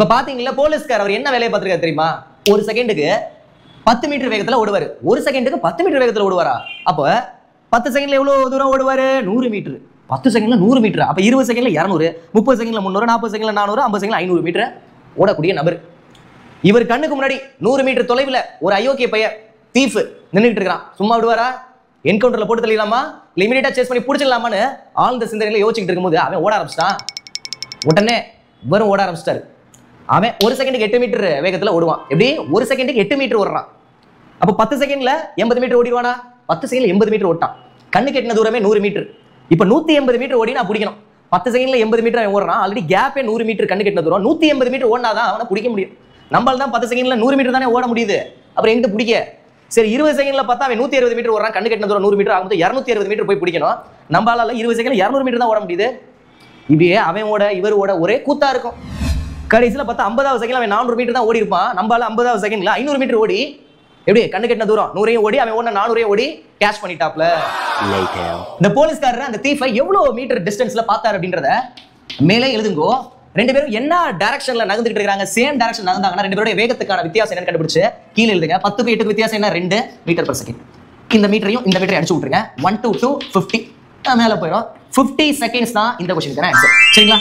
இப்ப பாத்தீங்களா போலீஸ்கார் அவர் என்ன வேலையை பார்த்திருக்காரு தெரியுமா? ஒரு செகண்டுக்கு பத்து மீட்டர் வேகத்துல ஓடுவாரு. ஒரு செகண்டுக்கு பத்து மீட்டர் வேகத்துல ஓடுவாரா? அப்போ பத்து செகண்ட்ல எவ்வளவு தூரம் ஓடுவாரு? நூறு மீட்டர் பத்து செகண்ட்ல நூறு மீட்டர் அப்ப இருபது செகண்ட்ல இரநூறு முப்பது செகண்ட்ல முந்நூறு நாற்பது செகண்ட்ல நானூறு ஐம்பது செகண்ட்ல ஐநூறு மீட்டர் ஓடக்கூடிய நபர். இவர் கண்ணுக்கு முன்னாடி நூறு மீட்டர் தொலைவில் ஒரு அயோக்கிய பையன் தீஃப் நின்றுட்டு இருக்கிறான். சும்மா விடுவாரா? என்கவுண்டர்ல போட்டு தள்ளிடலாமா? இல்லை இமீடியட்டா சேஸ் பண்ணி பிடிச்சிடலாமான்னு ஆழ்ந்த சிந்தனையில யோசிச்சுட்டு இருக்கும்போது அவன் ஓட ஆரம்பிச்சிட்டான். உடனே வெறும் ஓட ஆரம்பிச்சிட்டாரு. அவன் ஒரு செகண்டுக்கு எட்டு மீட்டர் வேகத்தில் ஓடுவான். எப்படி? ஒரு செகண்டுக்கு எட்டு மீட்டர் ஓடுறான். அப்போ பத்து செகண்ட்ல எண்பது மீட்டர் ஓடிடுவானா? பத்து செகண்டில் எண்பது மீட்டர் ஓட்டான். கண்ணு கெட்டின தூரமே நூறு மீட்டர் இப்போ நூற்றி எண்பது மீட்டர் ஓடி நான் பிடிக்கணும். பத்து செகண்ட்ல எண்பது மீட்டர் அவன் ஓடுறான். ஆல்ரெடி கேப்பே நூறு மீட்டர் கண்ணு கெட்டின தூரம். நூற்றி எண்பது மீட்டர் ஓடினாதான் அவனை பிடிக்க முடியும். நம்மளால தான் பத்து செகண்ட்ல நூறு மீட்டர் தானே ஓட முடியுது. அப்புறம் எங்க பிடிக்க? சரி இருபது செகண்ட்ல பார்த்தா அவன் நூற்றி அறுபது மீட்டர் ஓடுறான். கண்ணு கெட்டின தூரம் நூறு மீட்டர் ஆகும்போது இரநூத்தி அறுபது மீட்டர் போய் பிடிக்கணும். நம்மளால இருபது செகண்ட்ல இரநூறு மீட்டர் தான் ஓட முடியுது. இப்படியே அவன் ஓட இவர் ஓட ஒரே கூத்தா இருக்கும். கடைசியில் பார்த்தா ஐம்பதாவது செகண்ட் அவன் நானூறு மீட்டர் தான் ஓடி இருப்பான். நம்மளால ஐம்பதாவது செகண்ட்ல ஐநூறு மீட்டர் ஓடி எப்படி? கண்ணு கட்டின தூரம். நூறையும் ஓடி அவன் ஓடின நானூறையும் ஓடி கேஷ் பண்ணிட்டாப்ல. இந்த போலீஸ்காரர் அந்த தீஃபை எவ்வளோ மீட்டர் டிஸ்டன்ஸ்ல பார்த்தாரு அப்படின்றத மேலே எழுதுங்கோ. ரெண்டு பேரும் என்ன டைரக்ஷன்ல நகர்ந்துட்டு இருக்காங்க? சேம் டைரக்ஷன் நகர்ந்தாங்கன்னா ரெண்டு பேருடைய வேகத்துக்கான வித்தியாசம் என்னன்னு கண்டுபிடிச்சு கீழே எழுதுங்க. பத்துக்கு எட்டுக்கு வித்தியாசம் என்ன? ரெண்டு மீட்டர் பர் செகண்ட் இந்த மீட்டரையும் இந்த மீட்டரையும் அடிச்சு விட்டுருங்க. ஒன் டூ டூ ஃபிஃப்டி மேலே போயிடும் ஃபிஃப்டி செகண்ட்ஸ் தான் இந்த கொஸ்டினுக்கான ஆன்சர் சரிங்களா?